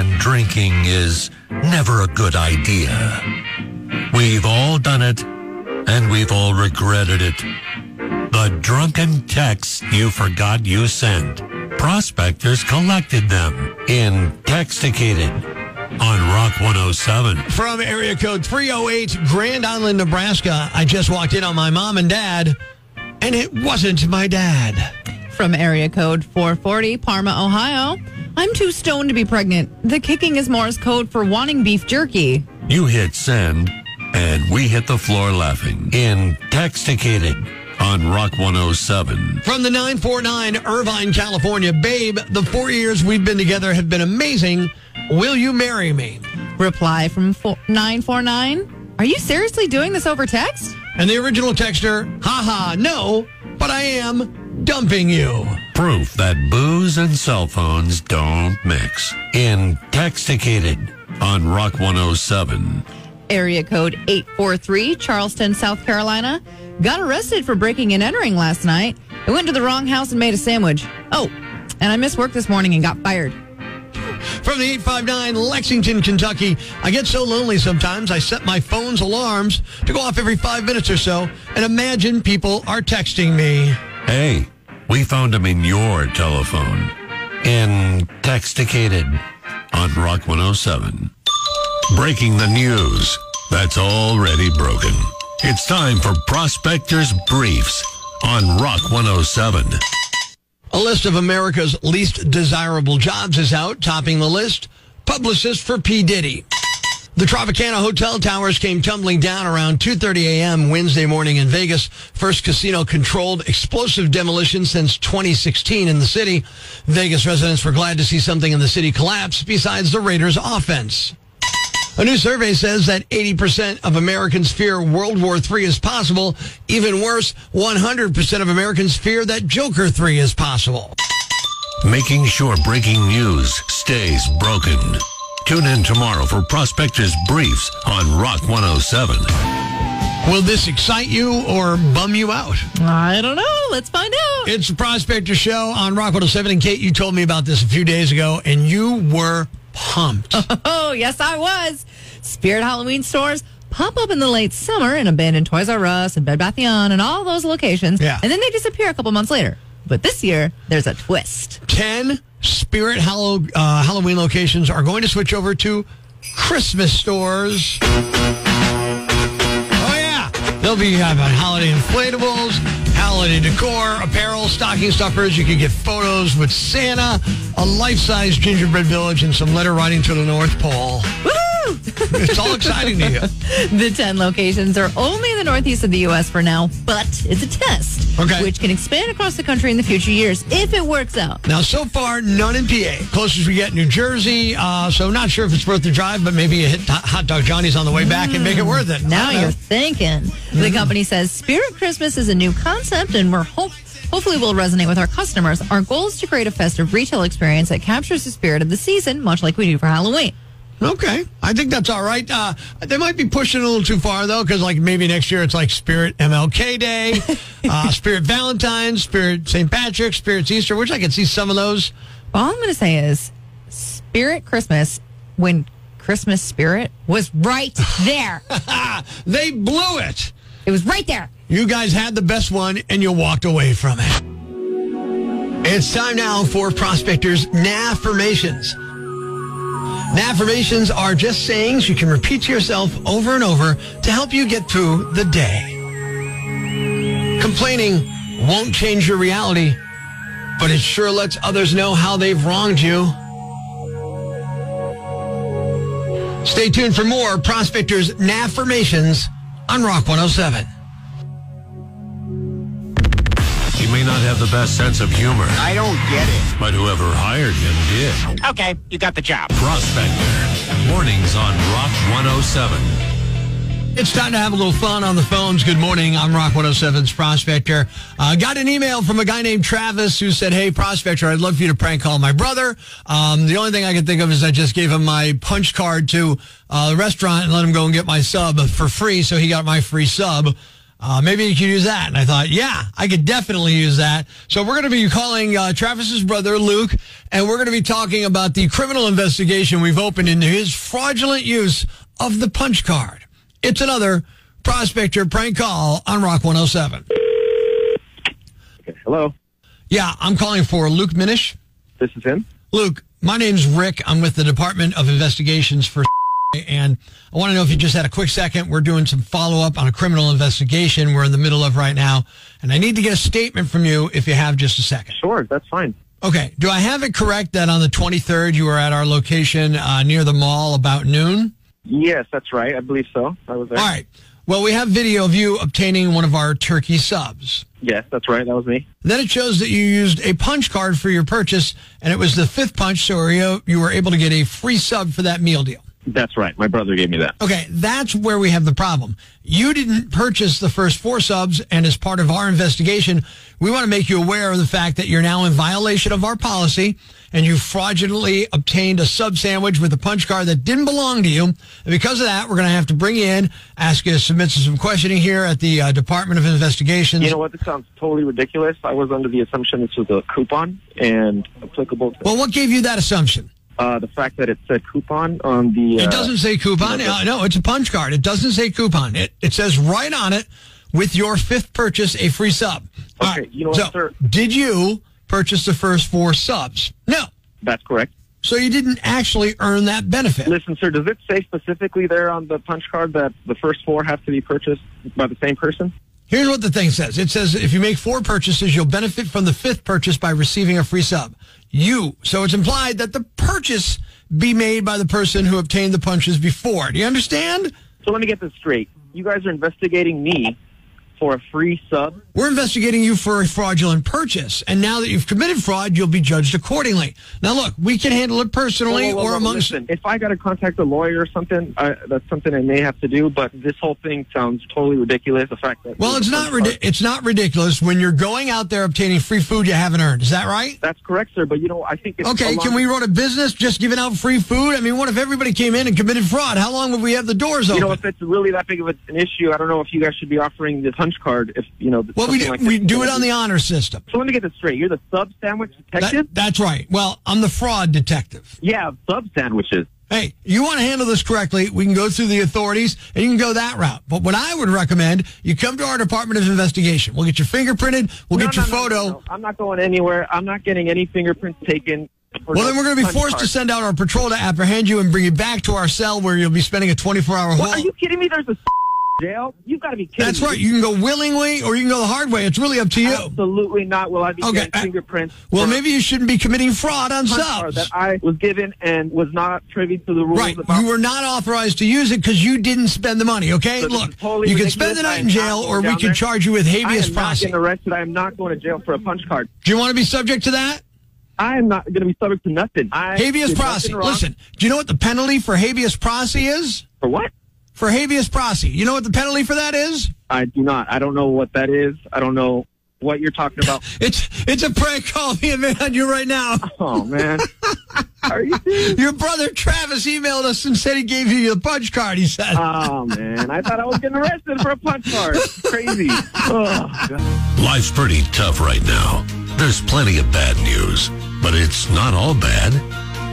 and drinking is never a good idea. We've all done it, and we've all regretted it. The drunken texts you forgot you sent. Prospectors collected them in Texticated on Rock 107. From area code 308, Grand Island, Nebraska, I just walked in on my mom and dad, and it wasn't my dad. From area code 440, Parma, Ohio. I'm too stoned to be pregnant. The kicking is Morse code for wanting beef jerky. You hit send, and we hit the floor laughing Intoxicated on Rock 107. From the 949, Irvine, California, babe, the four years we've been together have been amazing. Will you marry me? Reply from four- 949. Are you seriously doing this over text? And the original texter, haha, no, but I am dumping you. Proof that booze and cell phones don't mix Intoxicated on Rock 107. Area code 843, Charleston, South Carolina. Got arrested for breaking and entering last night. I went to the wrong house and made a sandwich. Oh, and I missed work this morning and got fired. From the 859 Lexington, Kentucky, I get so lonely sometimes I set my phone's alarms to go off every five minutes or so and imagine people are texting me. Hey, we found him in your telephone in Texticated on Rock 107. Breaking the news that's already broken. It's time for Prospectors Briefs on Rock 107. A list of America's least desirable jobs is out, topping the list. Publicist for P. Diddy. The Tropicana Hotel towers came tumbling down around 2:30 a.m. Wednesday morning in Vegas. First casino-controlled explosive demolition since 2016 in the city. Vegas residents were glad to see something in the city collapse besides the Raiders' offense. A new survey says that 80% of Americans fear World War III is possible. Even worse, 100% of Americans fear that Joker 3 is possible. Making sure breaking news stays broken. Tune in tomorrow for Prospectors Briefs on Rock 107. Will this excite you or bum you out? I don't know. Let's find out. It's the Prospector Show on Rock 107. And Kate, you told me about this a few days ago, and you were pumped. Oh, yes, I was. Spirit Halloween stores pop up in the late summer and abandoned Toys R Us and Bed Bath & Beyond and all those locations. Yeah. And then they disappear a couple months later. But this year, there's a twist. 10 Spirit Hallow, uh, Halloween locations are going to switch over to Christmas stores. Oh, yeah. They'll be having holiday inflatables, holiday decor, apparel, stocking stuffers. You can get photos with Santa, a life-size gingerbread village, and some letter writing to the North Pole. Woo! It's all exciting to you. The 10 locations are only in the northeast of the U.S. for now, but it's a test, Okay. which can expand across the country in the future years if it works out. Now, so far, none in PA. Closest we get, New Jersey. Uh, so, not sure if it's worth the drive, but maybe you hit Hot Dog Johnny's on the way back and make it worth it. Now I don't know. you're thinking. The company says Spirit Christmas is a new concept, and we're hope. Hopefully, will resonate with our customers. Our goal is to create a festive retail experience that captures the spirit of the season, much like we do for Halloween. Okay, I think that's all right. Uh, they might be pushing a little too far though, because like maybe next year it's like Spirit MLK Day, uh, Spirit Valentine's, Spirit St. Patrick's, Spirit's Easter, which I can see some of those. All I'm going to say is Spirit Christmas, when Christmas spirit was right there. They blew it. it was right there. You guys had the best one, and you walked away from it. It's time now for prospectors' affirmations. Affirmations are just sayings you can repeat to yourself over and over to help you get through the day. Complaining won't change your reality, but it sure lets others know how they've wronged you. Stay tuned for more Prospectors' affirmations on Rock 107. Not have the best sense of humor, I don't get it. but whoever hired him did. Okay, you got the job. Prospector. Mornings on Rock 107. It's time to have a little fun on the phones. Good morning. I'm Rock 107's Prospector. Uh, got an email from a guy named Travis who said, Hey, Prospector, I'd love for you to prank call my brother. Um, the only thing I can think of is I just gave him my punch card to uh, the restaurant and let him go and get my sub for free. So he got my free sub. Uh, maybe you could use that. And I thought, yeah, I could definitely use that. So we're going to be calling uh, Travis's brother, Luke, and we're going to be talking about the criminal investigation we've opened into his fraudulent use of the punch card. It's another prospector prank call on Rock 107. Hello, Yeah, I'm calling for Luke Minish. this is him. Luke, my name's Rick. I'm with the Department of Investigations for and I want to know if you just had a quick second. We're doing some follow up on a criminal investigation we're in the middle of right now, and I need to get a statement from you if you have just a second. Sure, that's fine. Okay. Do I have it correct that on the 23rd you were at our location uh, near the mall about noon? Yes, that's right. I believe so. I was there. All right. Well, we have video of you obtaining one of our turkey subs. Yes, that's right. That was me. Then it shows that you used a punch card for your purchase, and it was the fifth punch, so you you were able to get a free sub for that meal deal. That's right. My brother gave me that. Okay, that's where we have the problem. You didn't purchase the first four subs, and as part of our investigation, we want to make you aware of the fact that you're now in violation of our policy, and you fraudulently obtained a sub sandwich with a punch card that didn't belong to you. And because of that, we're going to have to bring you in, ask you to submit some questioning here at the uh, Department of Investigations. You know what? This sounds totally ridiculous. I was under the assumption this was a coupon and applicable to well, what gave you that assumption? Uh, the fact that it said coupon on the. Uh, It doesn't say coupon. you know, Uh, no, it's a punch card. It doesn't say coupon. It it says right on it, with your fifth purchase, a free sub. All Okay, you know what, so, sir? Did you purchase the first four subs? No. That's correct. So you didn't actually earn that benefit. Listen, sir, does it say specifically there on the punch card that the first four have to be purchased by the same person? Here's what the thing says. It says if you make four purchases, you'll benefit from the fifth purchase by receiving a free sub. You. So it's implied that the purchase be made by the person who obtained the punches before. Do you understand? So let me get this straight. You guys are investigating me for a free sub. We're investigating you for a fraudulent purchase. And now that you've committed fraud, you'll be judged accordingly. Now, look, we can handle it personally Whoa, whoa, whoa, or amongst. Listen, if I got to contact a lawyer or something, I, that's something I may have to do. But this whole thing sounds totally ridiculous. The fact that Well, it's not ridi- it's not ridiculous when you're going out there obtaining free food you haven't earned. Is that right? That's correct, sir. But you know, I think it's Okay, can we run a business just giving out free food? I mean, what if everybody came in and committed fraud? How long would we have the doors You open? know, if it's really that big of an issue, I don't know if you guys should be offering the punch card. If you know, well, we do, like we do it on the honor system. So let me get this straight. You're the sub sandwich detective. That, that's right. Well, I'm the fraud detective. yeah, sub sandwiches. Hey, you want to handle this correctly, we can go through the authorities and you can go that route. But what I would recommend, you come to our Department of Investigation. We'll get you fingerprinted. We'll No, get your no, photo. no, no. I'm not going anywhere. I'm not getting any fingerprints taken. Well, then we're going to be forced card. to send out our patrol to apprehend you and bring you back to our cell where you'll be spending a 24 hour What, are you kidding me? There's a jail. You've got to be kidding That's me. right. You can go willingly or you can go the hard way. It's really up to you. Absolutely not. Will I be Okay, getting fingerprints? Well, maybe you shouldn't be committing fraud on subs. that I was given and was not privy to the rules Right. You were not authorized to use it because you didn't spend the money, okay? So Look, totally you can spend the night in jail or we can charge you with I habeas am not process. arrested. I am not going to jail for a punch card. Do you want to be subject to that? I am not going to be subject to nothing. I Habeas process. Listen, do you know what the penalty for habeas process is? For what? For habeas process, you know what the penalty for that is? I do not. I don't know what that is. I don't know what you're talking about. It's it's a prank call being made on you right now. Oh man, are you serious? Your brother Travis emailed us and said he gave you the punch card. He said. Oh man, I thought I was getting arrested for a punch card. Crazy. Oh, Life's pretty tough right now. There's plenty of bad news, but it's not all bad.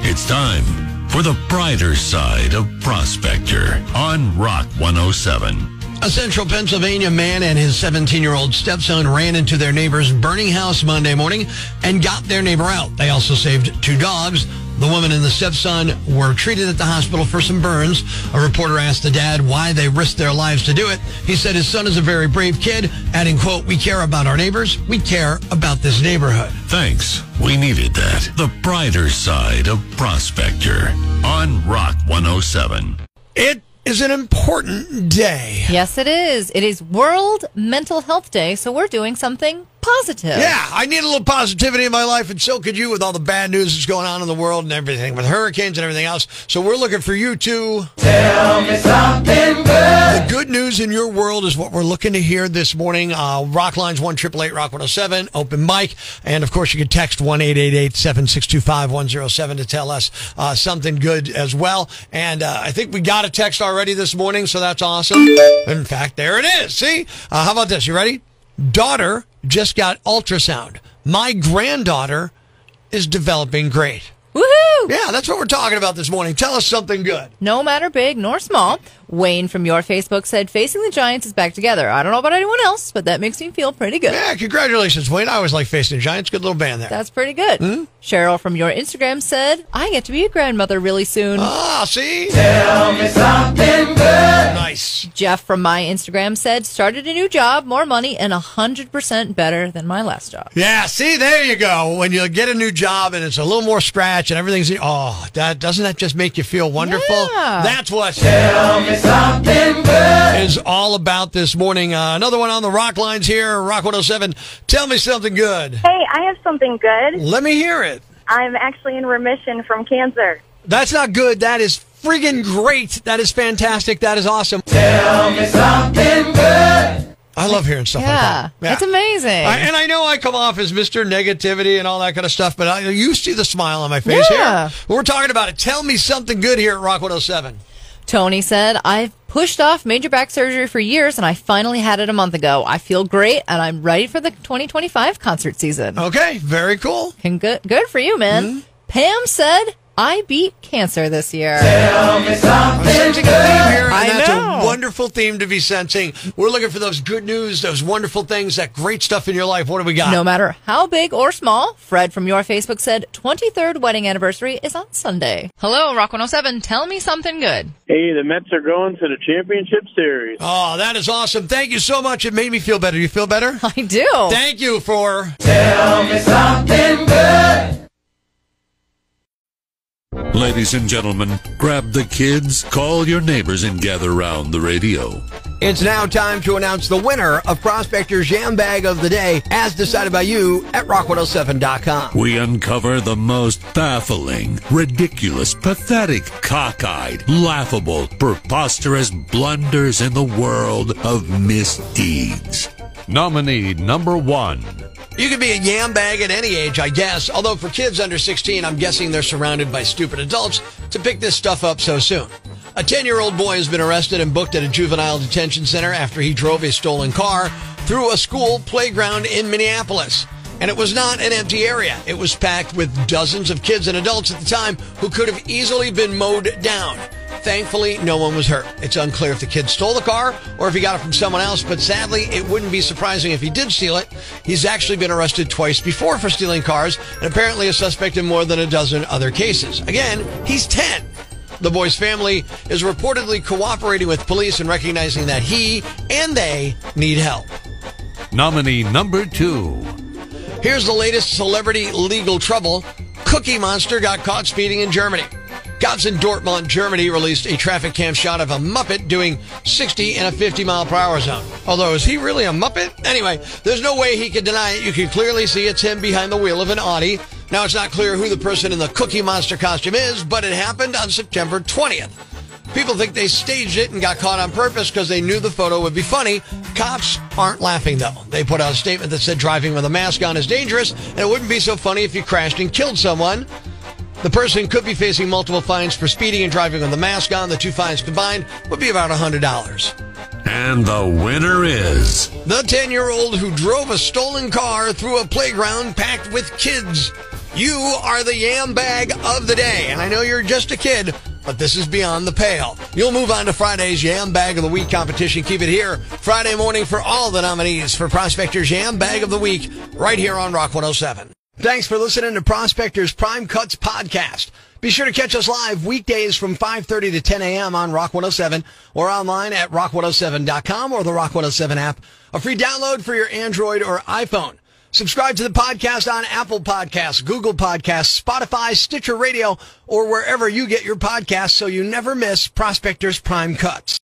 It's time for the brighter side of Prospector on Rock 107. A central Pennsylvania man and his 17 year old stepson ran into their neighbor's burning house Monday morning and got their neighbor out. They also saved two dogs. The woman and the stepson were treated at the hospital for some burns. A reporter asked the dad why they risked their lives to do it. He said his son is a very brave kid, adding, quote, we care about our neighbors. We care about this neighborhood. Thanks. We needed that. The brighter side of Prospector on Rock 107. It is an important day. Yes, it is. It is World Mental Health Day, so we're doing something positive. Yeah, I need a little positivity in my life, and so could you with all the bad news that's going on in the world and everything, with hurricanes and everything else. So we're looking for you to tell me something good. The good news in your world is what we're looking to hear this morning. Uh, rock lines one triple eight rock one hundred seven open mic, and of course you can text one eight eight eight seven six two five one zero seven to tell us uh, something good as well. And uh, I think we got a text already this morning, so that's awesome. In fact, there it is. See, uh, how about this? You ready? daughter just got ultrasound. My granddaughter is developing great. Woohoo! Yeah, that's what we're talking about this morning. Tell us something good. No matter big nor small. Wayne from your Facebook said, Facing the Giants is back together. I don't know about anyone else, but that makes me feel pretty good. Yeah, congratulations, Wayne. I always like Facing the Giants. Good little band there. That's pretty good. Hmm? Cheryl from your Instagram said, I get to be a grandmother really soon. Ah, see? Tell me something good. Nice. Jeff from my Instagram said, Started a new job, more money, and 100% better than my last job. Yeah, see, there you go. When you get a new job and it's a little more scratch and everything's, oh, that doesn't that just make you feel wonderful? Yeah. That's what Tell me something good is all about this morning. Uh, another one on the rock lines here, Rock 107. Tell me something good. Hey, I have something good. Let me hear it. I'm actually in remission from cancer. That's not good. That is friggin' great. That is fantastic. That is awesome. Tell me something good. I love hearing stuff Yeah, like that. Yeah, it's amazing. I, and I know I come off as Mr. Negativity and all that kind of stuff, but I, you see the smile on my face Yeah. here. We're talking about it. Tell me something good here at Rock 107. Tony said, I've pushed off major back surgery for years and I finally had it a month ago. I feel great and I'm ready for the 2025 concert season. Okay, very cool. Can good, good for you, man. Mm-hmm. Pam said, I beat cancer this year. I'm sensing a theme here, and I that's know. a wonderful theme to be sensing. We're looking for those good news, those wonderful things, that great stuff in your life. What do we got? No matter how big or small, Fred from your Facebook said 23rd wedding anniversary is on Sunday. Hello, Rock 107. Tell me something good. Hey, the Mets are going to the championship series. Oh, that is awesome. Thank you so much. It made me feel better. You feel better? I do. Thank you for. Ladies and gentlemen, grab the kids, call your neighbors, and gather round the radio. It's now time to announce the winner of Prospector's Yam Bag of the Day, as decided by you at rock107.com. We uncover the most baffling, ridiculous, pathetic, cockeyed, laughable, preposterous blunders in the world of misdeeds. Nominee number one. You can be a yam bag at any age, I guess. Although for kids under 16, I'm guessing they're surrounded by stupid adults to pick this stuff up so soon. A 10 year old boy has been arrested and booked at a juvenile detention center after he drove a stolen car through a school playground in Minneapolis. And it was not an empty area. It was packed with dozens of kids and adults at the time who could have easily been mowed down. Thankfully, no one was hurt. It's unclear if the kid stole the car or if he got it from someone else, but sadly, it wouldn't be surprising if he did steal it. He's actually been arrested twice before for stealing cars and apparently a suspect in more than a dozen other cases. Again, he's 10. The boy's family is reportedly cooperating with police and recognizing that he and they need help. Nominee number two. Here's the latest celebrity legal trouble. Cookie Monster got caught speeding in Germany. Cops in Dortmund, Germany released a traffic cam shot of a Muppet doing 60 in a 50 mile per hour zone. Although, is he really a Muppet? Anyway, there's no way he can deny it. You can clearly see it's him behind the wheel of an Audi. Now, it's not clear who the person in the Cookie Monster costume is, but it happened on September 20th. People think they staged it and got caught on purpose because they knew the photo would be funny. Cops aren't laughing, though. They put out a statement that said driving with a mask on is dangerous, and it wouldn't be so funny if you crashed and killed someone. The person could be facing multiple fines for speeding and driving with the mask on. The two fines combined would be about $100. And the winner is. The 10 year old who drove a stolen car through a playground packed with kids. You are the yam bag of the day. And I know you're just a kid, but this is beyond the pale. You'll move on to Friday's Yam Bag of the Week competition. Keep it here Friday morning for all the nominees for Prospector's Yam Bag of the Week right here on Rock 107. Thanks for listening to Prospector's Prime Cuts podcast. Be sure to catch us live weekdays from 5.30 to 10 a.m. on Rock 107 or online at rock107.com or the Rock 107 app. A free download for your Android or iPhone. Subscribe to the podcast on Apple Podcasts, Google Podcasts, Spotify, Stitcher Radio, or wherever you get your podcasts so you never miss Prospector's Prime Cuts.